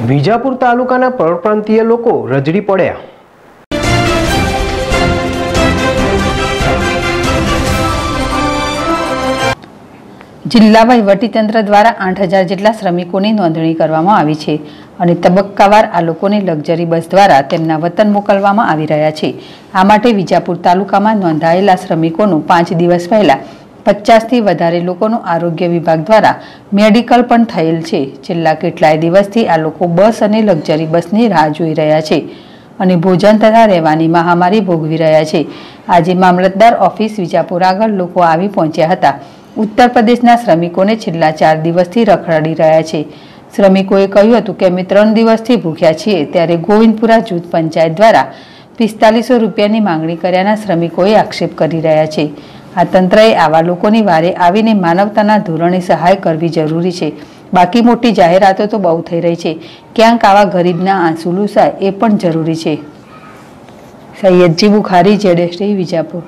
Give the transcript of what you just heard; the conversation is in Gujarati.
વિજાપુર તાલુકાના પરપ્રાંતીય લોકો રજડી પડ્યા. જિલ્લા વહીવટીતંત્ર દ્વારા આઠ હજાર જેટલા શ્રમિકોની નોંધણી કરવામાં આવી છે અને તબક્કાવાર આ લોકોને લક્ઝરી બસ દ્વારા તેમના વતન મોકલવામાં આવી રહ્યા છે. આ માટે વિજાપુર તાલુકામાં નોંધાયેલા શ્રમિકોનું પાંચ દિવસ પહેલા પચાસથી વધારે લોકોનું આરોગ્ય વિભાગ દ્વારા મેડિકલ પણ થયેલ છે. છેલ્લા કેટલાય દિવસથી આ લોકો બસ અને લક્ઝરી બસની રાહ જોઈ રહ્યા છે અને ભોજન તથા રહેવાની મહામારી ભોગવી રહ્યા છે. આજે મામલતદાર ઓફિસ વિજાપુર આગળ લોકો આવી પહોંચ્યા હતા. ઉત્તર પ્રદેશના શ્રમિકોને છેલ્લા ચાર દિવસથી રખડાડી રહ્યા છે. શ્રમિકોએ કહ્યું હતું કે, અમે ત્રણ દિવસથી ભૂખ્યા છીએ. ત્યારે ગોવિંદપુરા જૂથ પંચાયત દ્વારા પિસ્તાલીસો રૂપિયાની માંગણી કર્યાના શ્રમિકોએ આક્ષેપ કરી રહ્યા છે. આ તંત્રએ આવા લોકોની વારે આવીને માનવતાના ધોરણે સહાય કરવી જરૂરી છે. બાકી મોટી જાહેરાતો તો બહુ થઈ રહી છે. ક્યાંક આવા ગરીબના આંસુ લૂસાય એ પણ જરૂરી છે. સૈયદજી બુખારી જેડેશ્રી વિજાપુર.